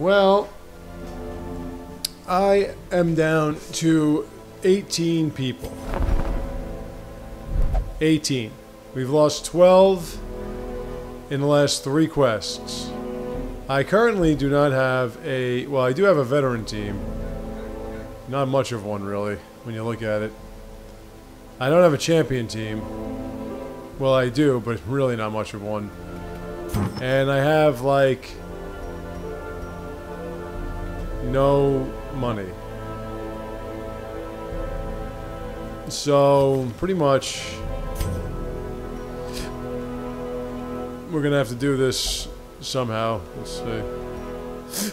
Well, I am down to 18 people. 18. We've lost 12 in the last three quests. I currently do not have a... Well, I do have a veteran team. Not much of one, really, when you look at it. I don't have a champion team. Well, I do, but really not much of one. And I have, like... No money. So, pretty much... We're gonna have to do this somehow. Let's see.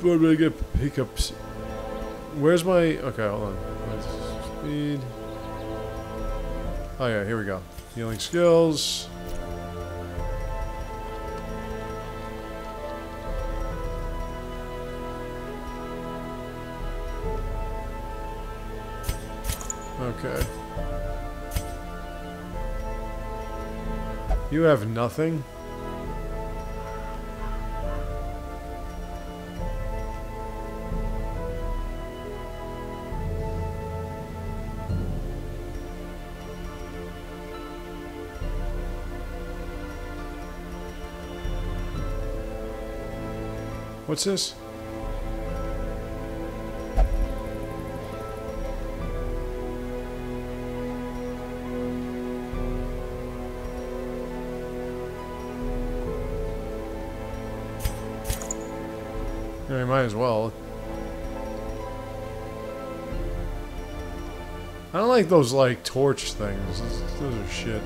But we get hiccups. Where's my... Okay, hold on. Speed... Oh yeah, here we go. Healing skills. Okay. You have nothing? What's this? Might as well. I don't like those, like, torch things. Those, are shit.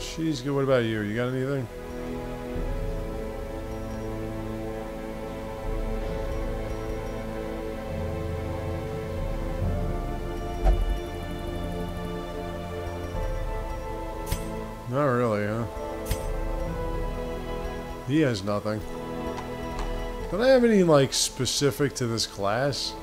She's good. What about you? You got anything? Not really, huh? He has nothing. Don't I have any, like, specific to this class?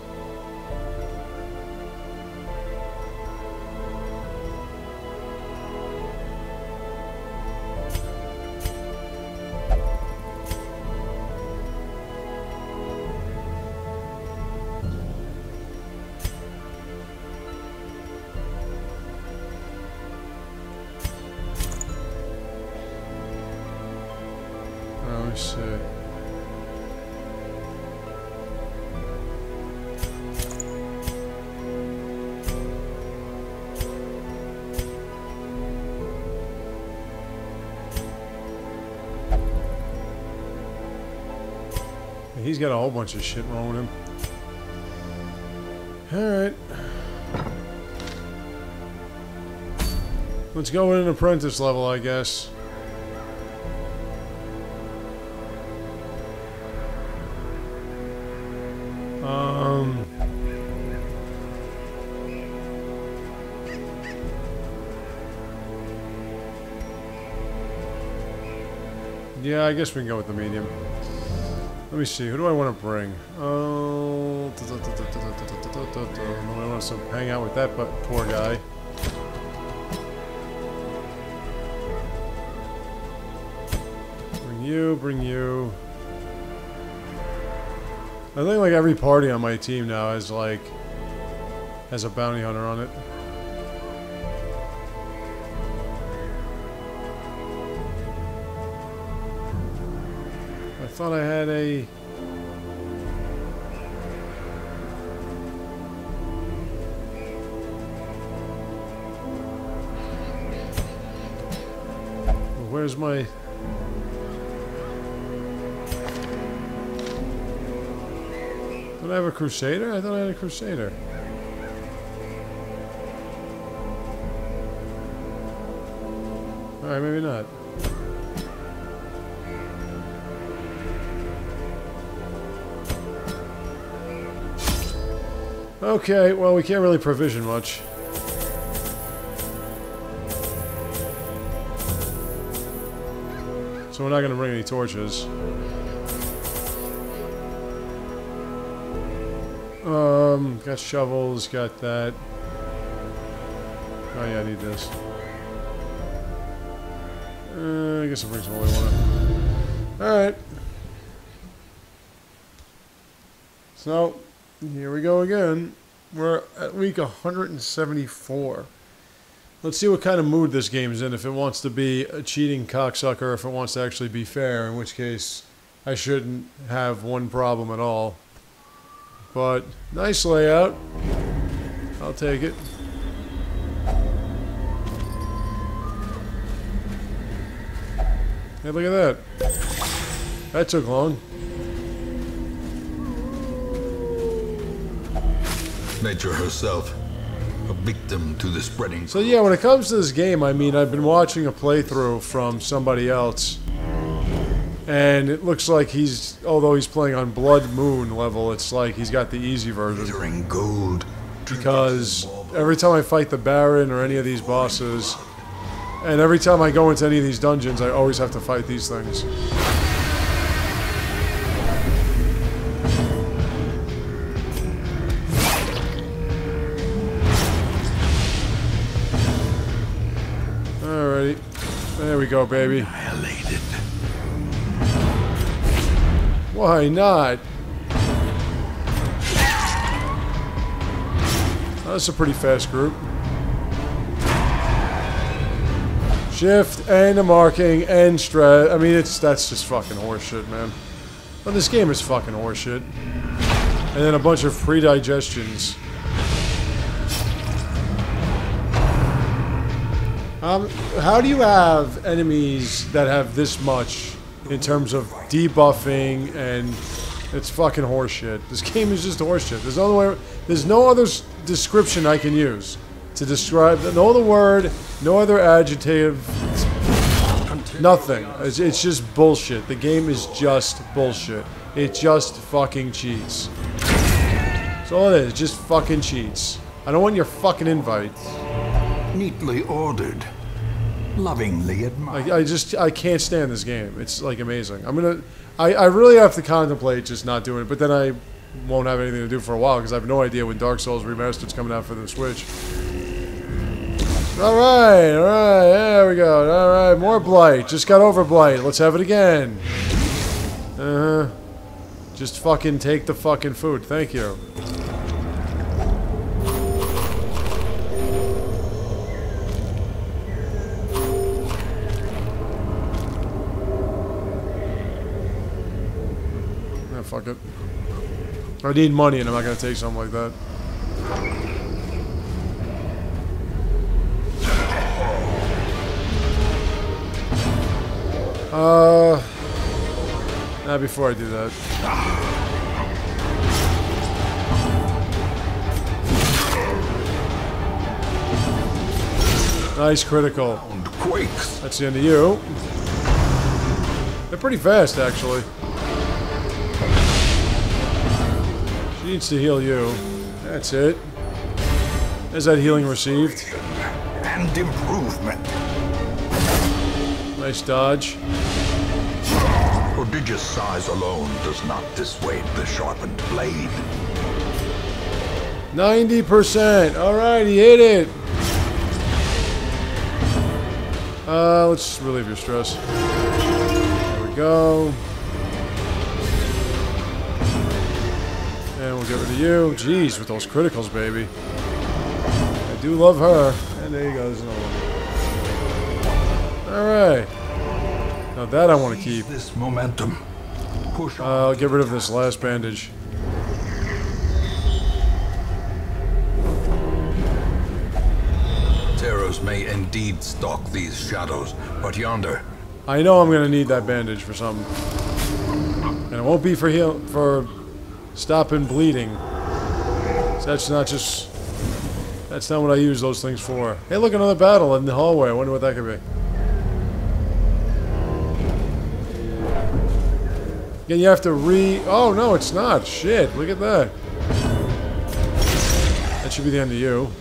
Bunch of shit wrong with him. Alright. Let's go in an apprentice level, I guess. Um... Yeah, I guess we can go with the medium. Let me see, who do I want to bring? Oh, I want to hang out with that poor guy. Bring you, bring you. I think like every party on my team now has like has a bounty hunter on it. Thought I had a Where's my Don't I have a Crusader? I thought I had a Crusader. Alright, maybe not. Okay, well, we can't really provision much. So we're not going to bring any torches. Um, got shovels, got that. Oh yeah, I need this. Uh, I guess I'll bring some holy water. Alright. So, here we go again. We're at week 174. Let's see what kind of mood this game's in. If it wants to be a cheating cocksucker, if it wants to actually be fair, in which case I shouldn't have one problem at all. But nice layout. I'll take it. Hey, look at that. That took long. Nature herself, a victim to the spreading. So yeah, when it comes to this game, I mean, I've been watching a playthrough from somebody else. And it looks like he's, although he's playing on Blood Moon level, it's like he's got the easy version. glittering gold. Because every time I fight the Baron or any of these bosses, and every time I go into any of these dungeons, I always have to fight these things. Go, baby. Annihilated. Why not? That's a pretty fast group. Shift and the marking and strat. I mean, it's that's just fucking horseshit, man. But this game is fucking horseshit. And then a bunch of pre-digestions. Um, how do you have enemies that have this much in terms of debuffing and it's fucking horseshit. This game is just horseshit. There's no other way, there's no other description I can use to describe no other word, no other adjective, nothing. It's, it's just bullshit. The game is just bullshit. It just fucking cheats. That's all it is. Just fucking cheats. I don't want your fucking invite. Neatly ordered. Lovingly admired. I, I just I can't stand this game. It's like amazing. I'm gonna I, I really have to contemplate just not doing it, but then I won't have anything to do for a while because I have no idea when Dark Souls Remastered's coming out for the Switch. All right, all right, there we go. All right, more Blight. Just got over Blight. Let's have it again. Uh huh. Just fucking take the fucking food. Thank you. I need money and I'm not gonna take something like that. Uh, nah, before I do that. Nice critical. That's the end of you. They're pretty fast, actually. Needs to heal you. That's it. Is that healing received? And improvement. Nice dodge. Prodigious size alone does not dissuade the sharpened blade. 90%. Alright, he hit it. Uh, let's relieve your stress. There we go. We'll get rid of you. Jeez, with those criticals, baby. I do love her. And there you go, there's another one. Alright. Now that I want to keep. This momentum. Push on. I'll get rid of this last bandage. Terrors may indeed stalk these shadows, but yonder, I know I'm gonna need that bandage for something, and it won't be for heal for stopping bleeding. So that's not just that's not what I use those things for. Hey, look, another battle in the hallway. I wonder what that could be. Again, you have to re. Oh no, it's not. Shit, look at that. That should be the end of you.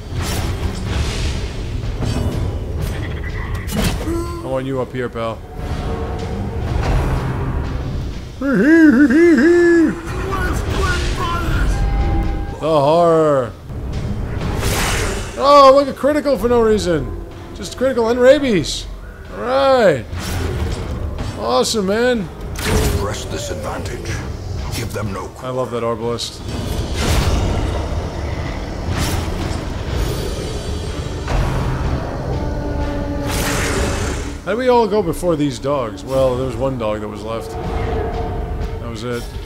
I want you up here, pal. The horror. Oh, look, at critical for no reason. Just critical and rabies. Alright. Awesome, man. Press this advantage. Give them no I love that Arbalist. How did we all go before these dogs? Well, there was one dog that was left. That was it.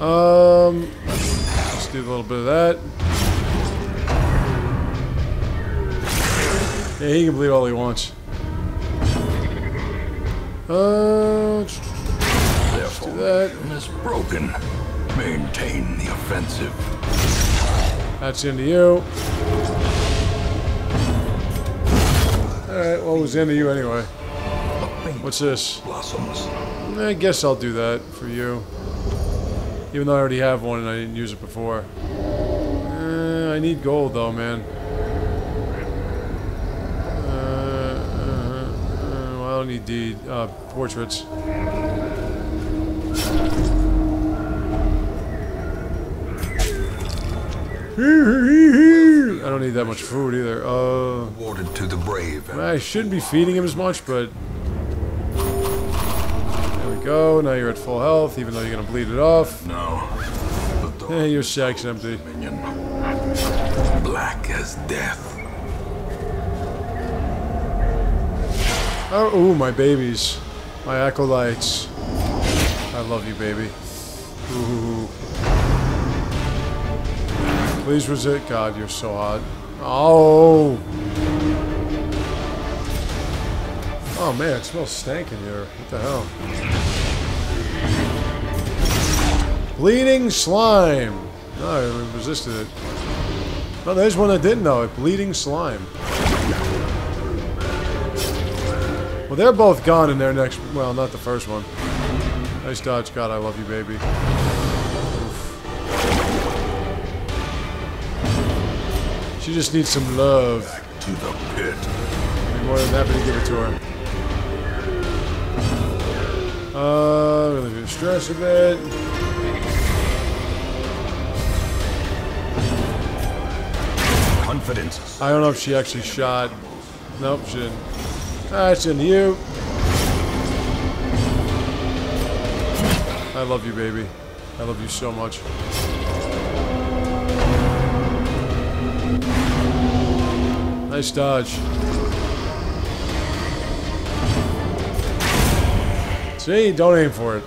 Um, let's do a little bit of that. Yeah, he can bleed all he wants. Uh, Their that. formation is broken. Maintain the offensive. That's into you. Alright, well, it was into you anyway. What's this? Blossoms. I guess I'll do that for you. Even though I already have one and I didn't use it before. Uh, I need gold though, man. Uh, uh, uh, well, I don't need deed. Uh, portraits. I don't need that much food either. Uh, to the brave. I shouldn't be feeding him as much, but go. Now you're at full health, even though you're gonna bleed it off. No. Eh, your sack's empty. minion. Black as death. Oh, ooh, my babies, my acolytes. I love you, baby. Ooh. Please resist. God, you're so hot. Oh. Oh man, it smells stank in here. What the hell? Bleeding slime. No, I resisted it. Oh, there's one that didn't know it. Bleeding slime. Well, they're both gone in their next. Well, not the first one. Nice dodge. God, I love you, baby. Oof. She just needs some love. To the pit. I'd be more than happy to give it to her. Uh, really gonna stress a bit. Confidences. I don't know if she actually shot. Nope, she didn't. Ah, it's into you. I love you, baby. I love you so much. Nice dodge. See, don't aim for it.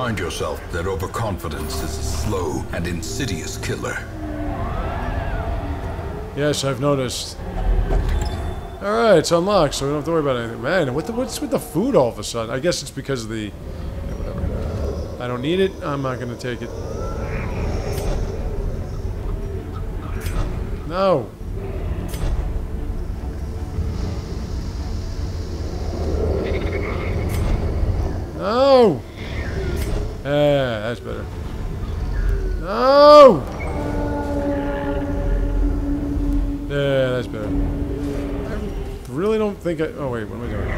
Remind yourself that overconfidence is a slow and insidious killer. yes, I've noticed. Alright, it's unlocked, so we don't have to worry about anything. Man, what the, what's with the food all of a sudden? I guess it's because of the... I don't need it. I'm not going to take it. No. Think I. Oh wait, what am I doing?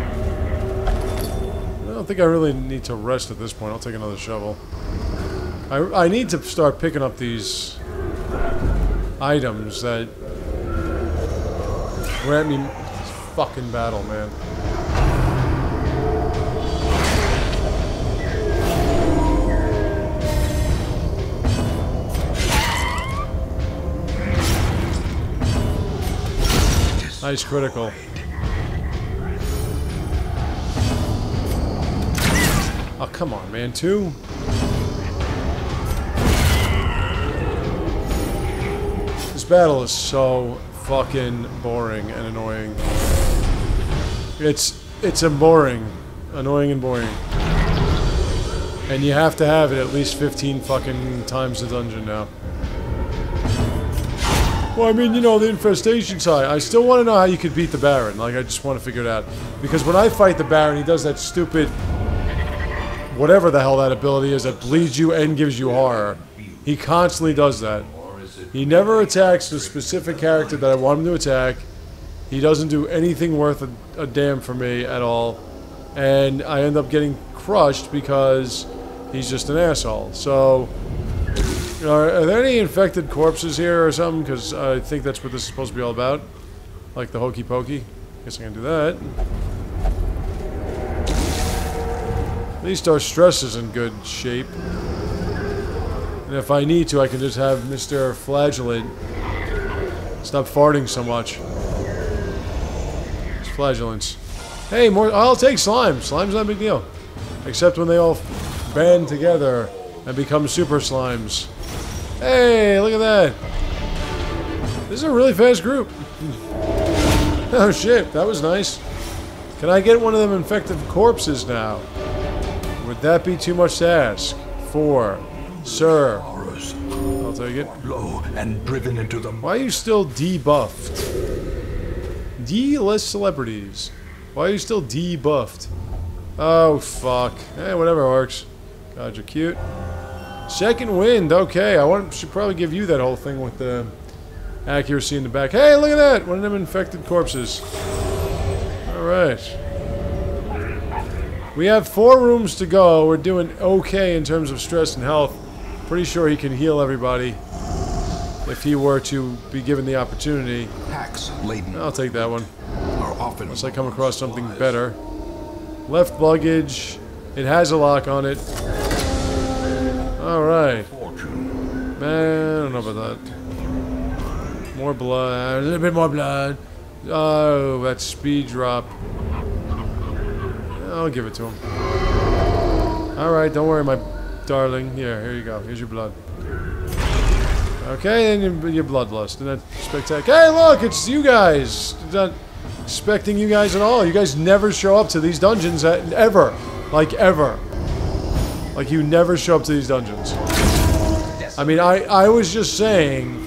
I don't think I really need to rest at this point. I'll take another shovel. I, I need to start picking up these items that grant me fucking battle, man. Nice critical. Oh, come on, man. Two? This battle is so fucking boring and annoying. It's it's a boring, annoying and boring. And you have to have it at least 15 fucking times the dungeon now. Well, I mean, you know, the infestation's high. I still want to know how you could beat the Baron. Like, I just want to figure it out. Because when I fight the Baron, he does that stupid... Whatever the hell that ability is that bleeds you and gives you horror. He constantly does that. He never attacks the specific character that I want him to attack. He doesn't do anything worth a, a damn for me at all. and I end up getting crushed because he's just an asshole. So, are, are there any infected corpses here or something? Because I think that's what this is supposed to be all about. Like the hokey pokey. Guess I can do that. At least our stress is in good shape. And if I need to, I can just have Mr. Flagellant stop farting so much. It's flagellants. Hey, more. I'll take slime. Slime's not a big deal. Except when they all band together and become super slimes. Hey, look at that. This is a really fast group. oh shit, that was nice. Can I get one of them infected corpses now? That be too much to ask? For, sir. I'll take it. low and driven into the Why are you still debuffed? D less celebrities. Why are you still debuffed? Oh fuck. Hey, whatever works. God, you're cute. Second wind. Okay, I want should probably give you that whole thing with the accuracy in the back. Hey, look at that! One of them infected corpses. All right. We have four rooms to go. We're doing okay in terms of stress and health. Pretty sure he can heal everybody if he were to be given the opportunity. packs laden I'll take that one. are often Unless I come across something better. Left luggage. It has a lock on it. Alright. fortune. Man, I don't know about that. More blood. A little bit more blood. Oh, that speed drop. I'll give it to him. Alright, don't worry, my darling. Here, here you go. Here's your blood. Okay, and your, your bloodlust. And that's spectacular. Hey, look, it's you guys. Not expecting you guys at all. You guys never show up to these dungeons at, ever. Like, ever. Like, you never show up to these dungeons. I mean, I, I was just saying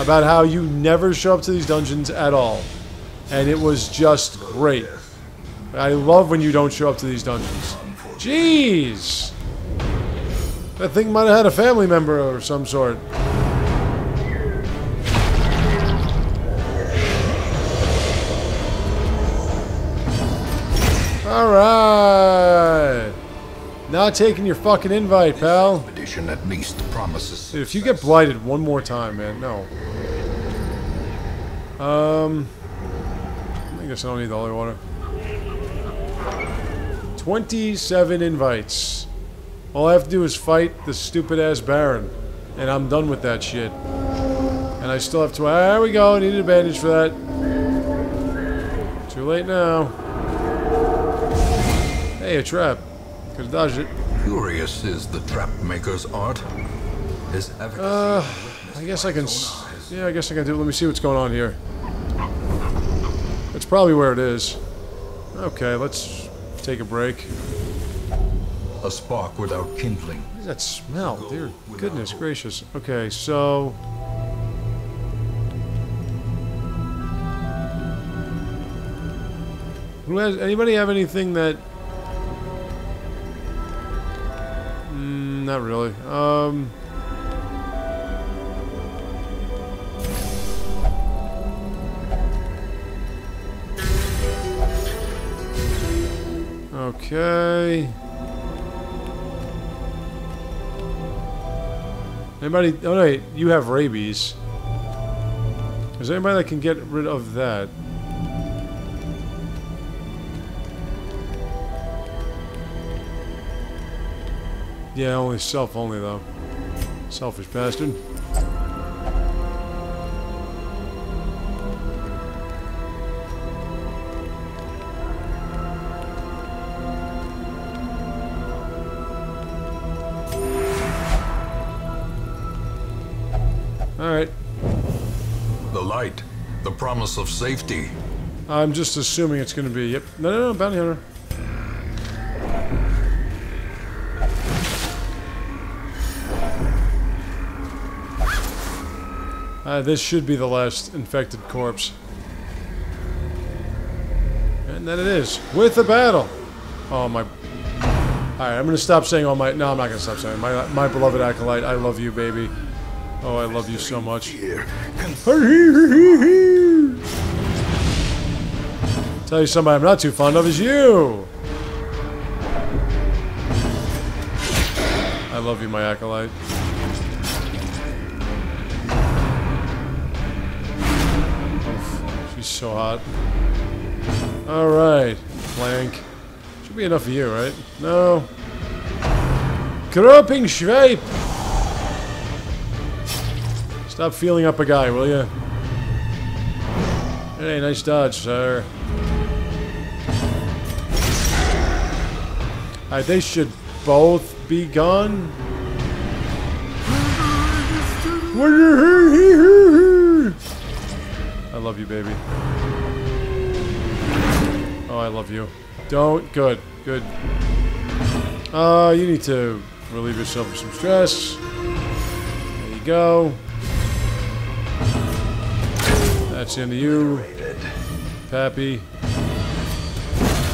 about how you never show up to these dungeons at all. And it was just great. I love when you don't show up to these dungeons. Jeez! That thing might have had a family member or some sort. Alright! Not taking your fucking invite, pal. Expedition at least promises. Dude, if you get blighted one more time, man, no. Um, I guess I don't need the holy water. 27 invites. All I have to do is fight the stupid ass Baron, and I'm done with that shit. And I still have to. There we go. I needed a bandage for that. Too late now. Hey, a trap. Could have dodged it. Curious is the trap maker's art. His efficacy. Uh, I guess I can. Yeah, I guess I can do. it. Let me see what's going on here. That's probably where it is. Okay, let's take a break. a spark without kindling. What is that smell? Dear goodness gracious. Okay, so. Who has anybody have anything that? Mm, not really. Um. Okay. Anybody? Oh no, wait, you have rabies. Is there anybody that can get rid of that? Yeah, only self only though. Selfish bastard. Promise of safety. I'm just assuming it's gonna be, yep. No, no, no, bounty hunter. Uh, this should be the last infected corpse. And then it is. With the battle. Oh, my... Alright, I'm gonna stop saying all my... No, I'm not gonna stop saying. My, my beloved Acolyte, I love you, baby. Oh, I love you so much. Tell you somebody I'm not too fond of is you! I love you, my acolyte. Oof, she's so hot. Alright, Plank. Should be enough of you, right? No. Groping Schweip! Stop feeling up a guy, will you? Hey, nice dodge, sir. Alright, they should both be gone. I love you, baby. Oh, I love you. Don't. Good. Good. Uh, you need to relieve yourself of some stress. There you go. That's into you. Pappy.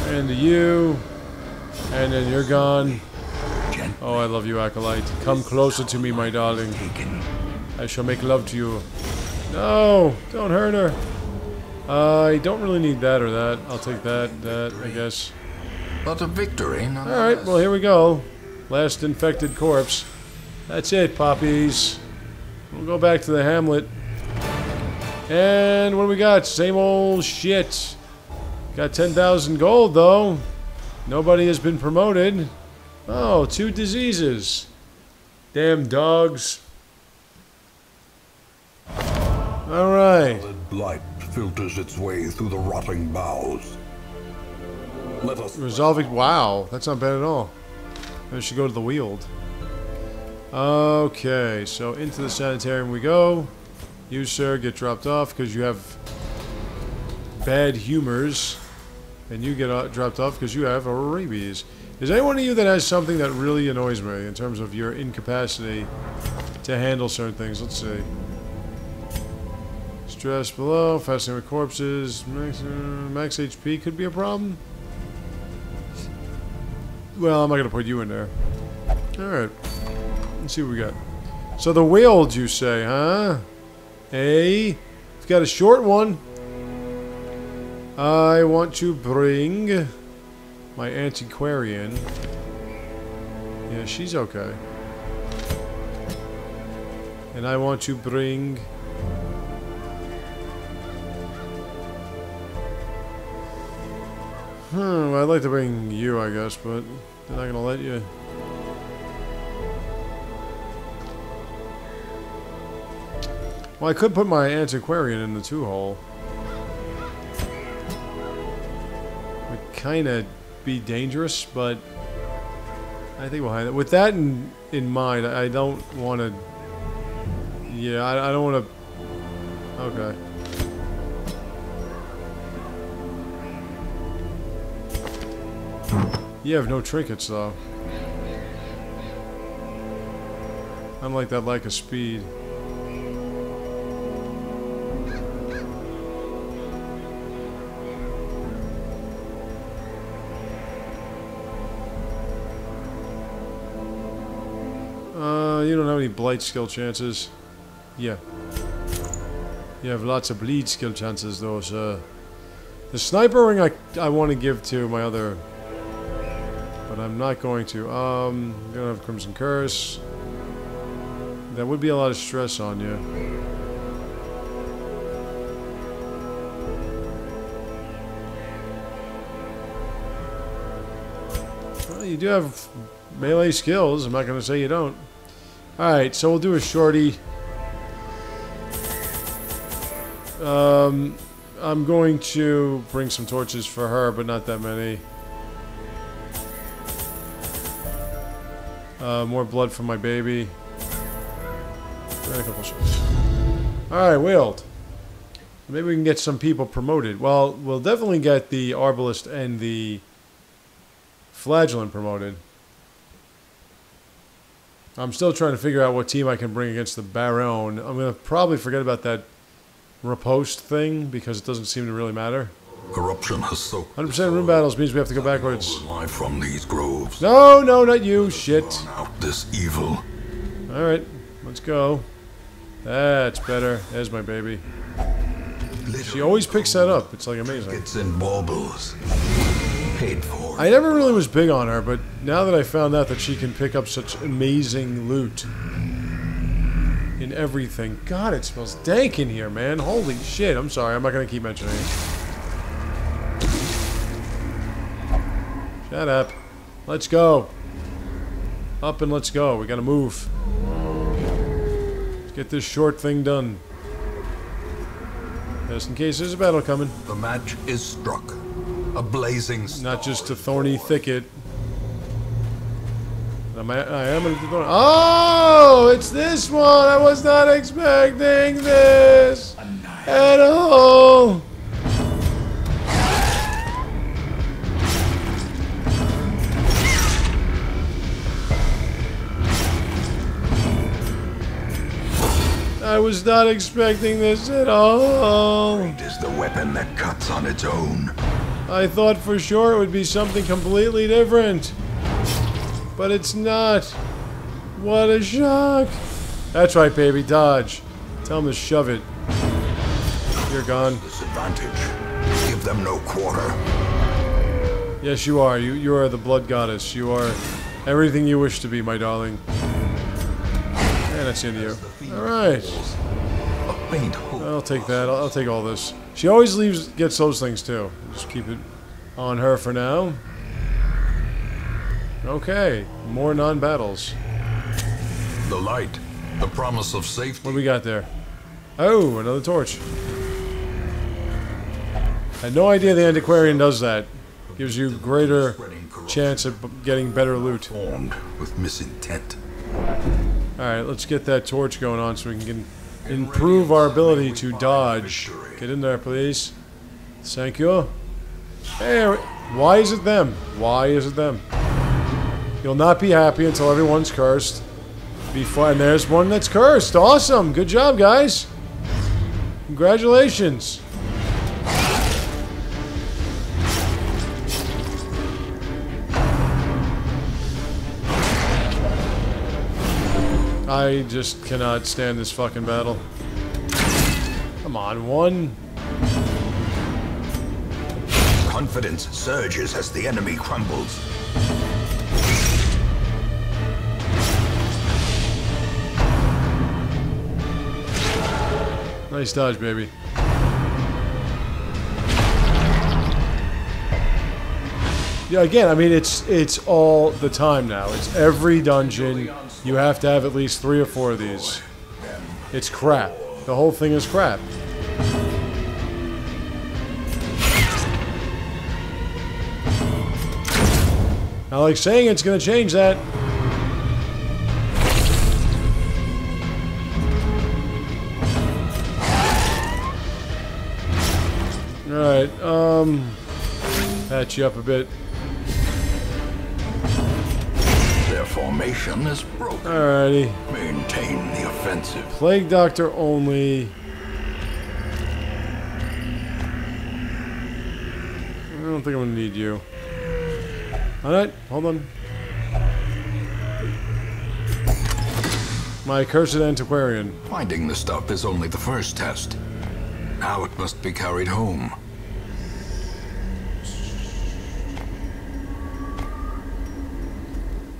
and Into you. And then you're gone. Oh, I love you, Acolyte. Come closer to me, my darling. I shall make love to you. No! Don't hurt her. Uh, I don't really need that or that. I'll take that, that, I guess. But a victory, Alright, well, here we go. Last infected corpse. That's it, poppies. We'll go back to the hamlet. And what do we got? Same old shit. Got 10,000 gold, though. Nobody has been promoted. Oh, two diseases. Damn dogs. Alright. Light filters its way through the rotting boughs. Let us Resolving. Wow, that's not bad at all. I should go to the Weald. Okay, so into the sanitarium we go. You, sir, get dropped off because you have bad humors. And you get dropped off because you have rabies. Is anyone of you that has something that really annoys me in terms of your incapacity to handle certain things? Let's see. Stress below, fasting with corpses, max, uh, max HP could be a problem. Well, I'm not going to put you in there. Alright. Let's see what we got. So the Weald, you say, huh? Hey, you've got a short one. I want to bring my antiquarian. Yeah, she's okay. And I want to bring... Hmm, I'd like to bring you, I guess, but they're not gonna let you. Well, I could put my antiquarian in the two-hole. Would kind of be dangerous, but I think we'll hide it. With that in, in mind, I don't want to... Yeah, I, I don't want to... Okay. You have no trinkets, though. Unlike that lack of speed. Blight skill chances. Yeah. You have lots of bleed skill chances, though, sir. The sniper ring I, I want to give to my other but I'm not going to. Um, I'm gonna have Crimson Curse. That would be a lot of stress on you. Well, you do have melee skills. I'm not gonna say you don't. Alright, so we'll do a shorty. Um, I'm going to bring some torches for her, but not that many. Uh, more blood for my baby. And a couple. Alright, Weald. Maybe we can get some people promoted. Well, we'll definitely get the Arbalist and the Flagellant promoted. I'm still trying to figure out what team I can bring against the Baron. I'm going to probably forget about that riposte thing because it doesn't seem to really matter. Corruption has soaked 100% room battles means we have to go backwards. life from these groves. No, no, not you. Shit. Out this evil. Alright, let's go. That's better. There's my baby. She always picks that up. It's like amazing. It's in baubles. Paid for. I never really was big on her, but now that I found out that she can pick up such amazing loot in everything. God, it smells dank in here, man. Holy shit. I'm sorry. I'm not going to keep mentioning it. Shut up. Let's go. Up and let's go. We got to move. Let's get this short thing done. Just in case there's a battle coming. The match is struck. A blazing star Not just a thorny thicket. Am I, I am a thorny. Oh, it's this one. I was not expecting this at all. I was not expecting this at all. It is the weapon that cuts on its own. I thought for sure it would be something completely different. But it's not. What a shock. That's right, baby. Dodge. Tell him to shove it. You're gone. Disadvantage. Give them no quarter. Yes, you are. You, you are the blood goddess. You are everything you wish to be, my darling. And that's into you. Alright. A faint hope. I'll take that. I'll, I'll take all this. She always leaves, gets those things too. Just keep it on her for now. Okay, more non-battles. The light. The promise of safety. What do we got there? Oh, another torch. I Had no idea the antiquarian does that. Gives you greater chance of getting better loot. Formed with misintent. Alright, let's get that torch going on so we can get, improve our ability to dodge. Get in there, please. Thank you. Hey, why is it them? Why is it them? You'll not be happy until everyone's cursed. Be fine. There's one that's cursed. Awesome. Good job, guys. Congratulations. I just cannot stand this fucking battle. Come on, one. Confidence surges as the enemy crumbles. Nice dodge, baby. Yeah, again, I mean, it's it's all the time now. It's every dungeon. You have to have at least three or four of these. It's crap. The whole thing is crap. I like saying it's to change that. Alright, um... Patch you up a bit. Formation is broken. Alrighty. Maintain the offensive. Plague Doctor only. I don't think I'm gonna need you. Alright, hold on. My cursed antiquarian. Finding the stuff is only the first test. Now it must be carried home.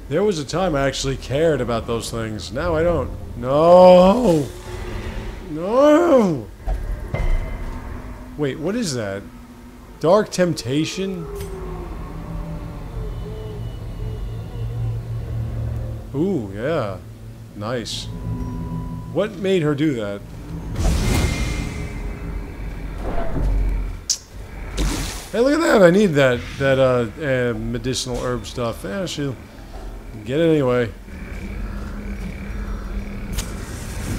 There was a time I actually cared about those things. Now I don't. No! No! Wait, what is that? Dark Temptation? Ooh, yeah. Nice. What made her do that? Hey, look at that! I need that that uh, uh medicinal herb stuff. Yeah, she'll get it anyway.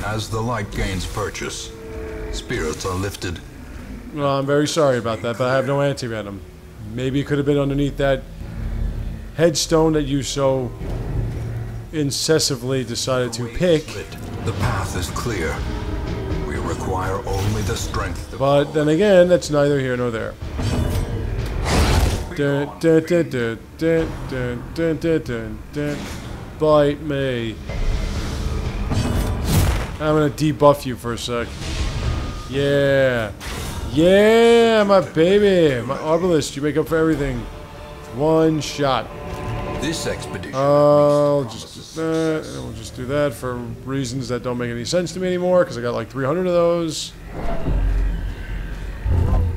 As the light gains purchase, spirits are lifted. Well, I'm very sorry about that, but I have no antivenom. Maybe it could have been underneath that headstone that you so incessively decided to pick. The path is clear. We require only the strength But then again, that's neither here nor there. Bite me. I'm gonna debuff you for a sec. Yeah. Yeah, my baby. My Arbalist, you make up for everything. one shot. This expedition. I'll just do that, and we'll just do that for reasons that don't make any sense to me anymore, because I got like 300 of those.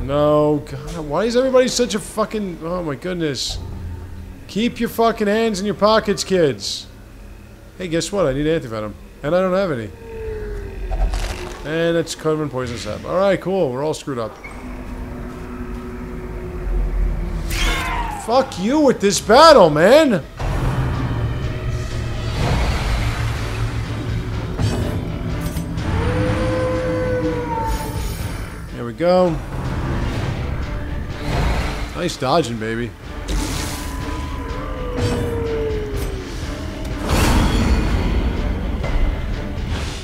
No, God, why is everybody such a fucking... Oh my goodness. Keep your fucking hands in your pockets, kids. Hey, guess what? I need antivenom. And I don't have any. And it's in poison sap. Alright, cool. We're all screwed up. Fuck you with this battle, man! There we go. Nice dodging, baby.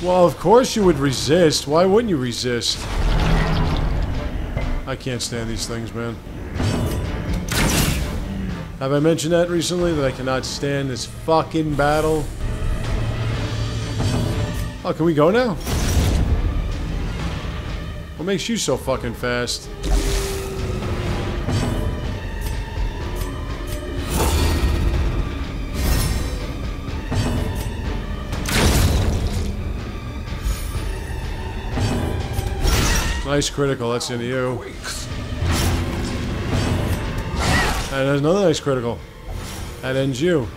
Well, of course you would resist. Why wouldn't you resist? I can't stand these things, man. Have I mentioned that recently? That I cannot stand this fucking battle? Oh, can we go now? What makes you so fucking fast? Nice critical, that's into you. And there's another nice critical. That ends you.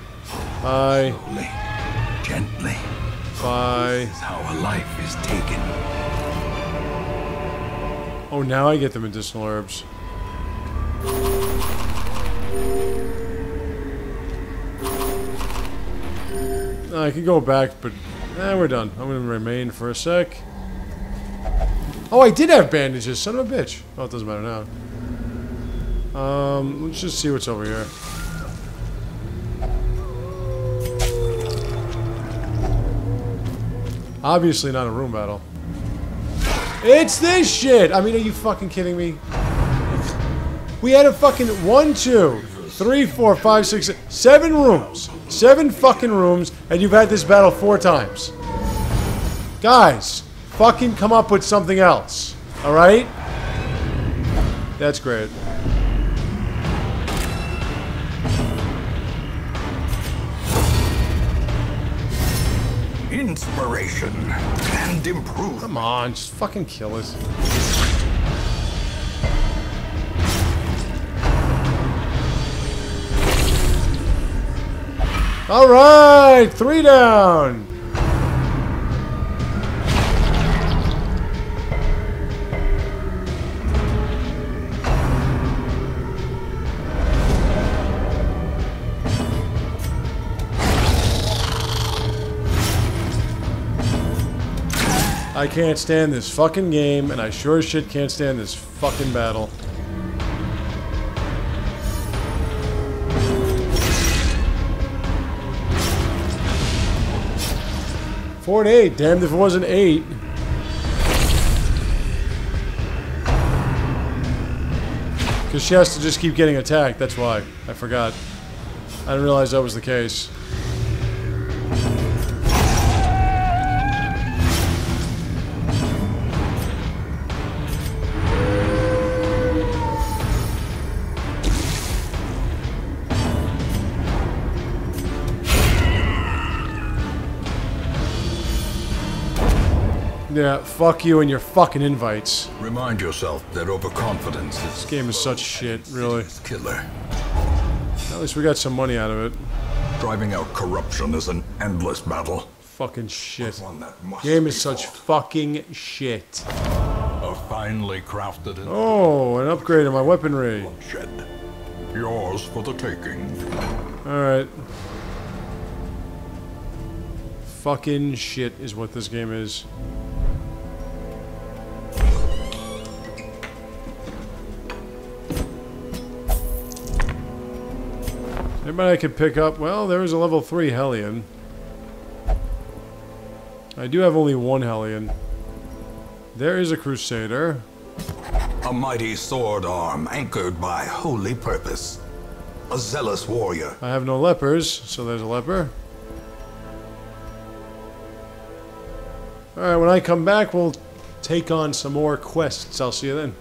Bye. Slowly. Gently. Bye. This is how a life is taken. Oh, now I get the medicinal herbs. I could go back, but eh, we're done. I'm gonna remain for a sec. Oh, I did have bandages, son of a bitch. Oh, it doesn't matter now. Um, let's just see what's over here. Obviously not a room battle. It's this shit! I mean, are you fucking kidding me? We had a fucking one, two, three, four, five, six, seven rooms. Seven fucking rooms, and you've had this battle four times. Guys, fucking come up with something else. Alright? That's great. Inspiration and improvement. Come on, just fucking kill us. Alright, three down. I can't stand this fucking game, and I sure as shit can't stand this fucking battle. Four and eight. Damned if it wasn't eight. Because she has to just keep getting attacked. That's why. I forgot. I didn't realize that was the case. Yeah, fuck you and your fucking invites. Remind yourself that overconfidence is This game is such shit, really. killer. At least we got some money out of it. Driving out corruption is an endless battle. Fucking shit. One that must Game is such fought. fucking shit. a finely crafted Oh, an upgrade in my weaponry. shed. Yours for the taking. Alright. Fucking shit is what this game is. Anybody I could pick up? Well, there is a level 3 Hellion. I do have only one Hellion. There is a Crusader. A mighty sword arm anchored by holy purpose. A zealous warrior. I have no lepers, so there's a leper. Alright, when I come back, we'll take on some more quests. I'll see you then.